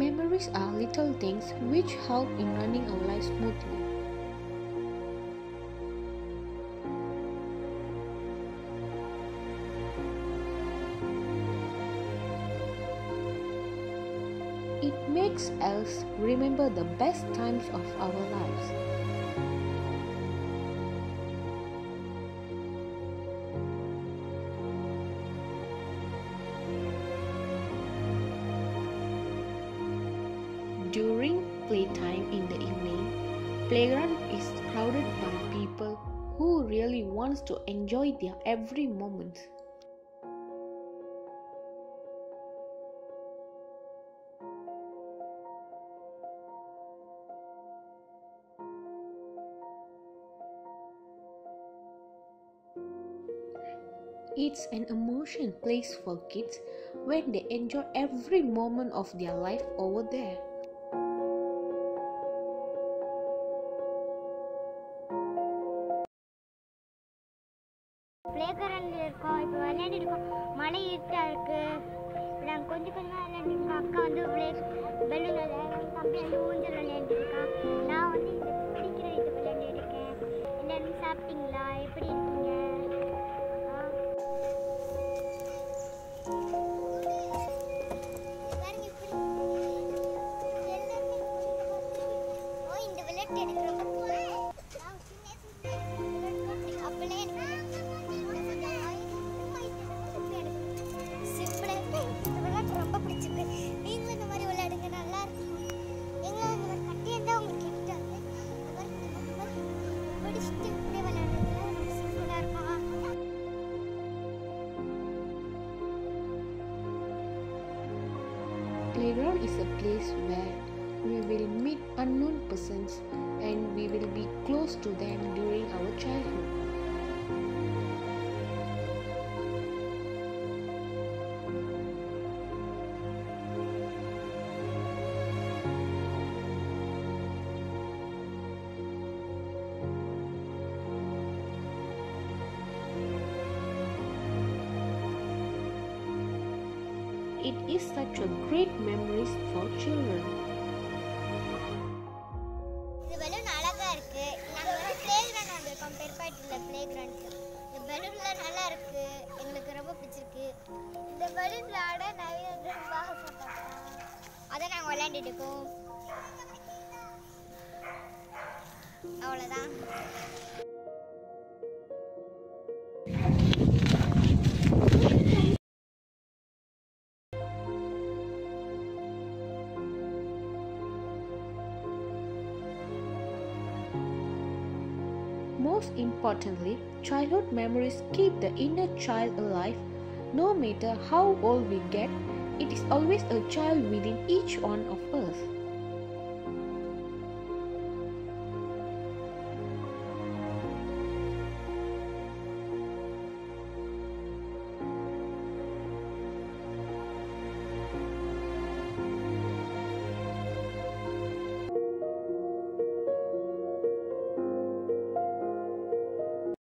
Memories are little things which help in running our life smoothly. It makes us remember the best times of our lives. During playtime in the evening, playground is crowded by people who really wants to enjoy their every moment. It's an immersion place for kids when they enjoy every moment of their life over there. மழை இருட்டாக இருக்குது நாங்கள் கொஞ்சம் கொஞ்சமாக விளையாண்டுருக்கோம் அக்கா வந்து விளையாடு வெளியில் தம்பி வந்து ஊஞ்சல் விளையாண்டுருக்கான் Playground is a place where we will meet unknown persons and we will be close to them during our childhood. It is such a great memories for children. இந்த பலூன் அழகா இருக்கு நாங்க வந்து ப்ளே கிரவுண்ட் வந்திருக்கோம் பெருப்பாட்டில் play ground இந்த பலூன்ல நல்லா இருக்கு எங்களுக்கு ரொம்ப பிடிச்சிருக்கு இந்த பலூன்ல ஆட நிறைய வந்து ரொம்ப ஆசைப்பட்டோம் அதை நாங்கள் விளையாண்டுட்டு இருக்கோம் அவ்வளோதான் Most importantly, childhood memories keep the inner child alive. No matter how old we get, it is always a child within each one of us.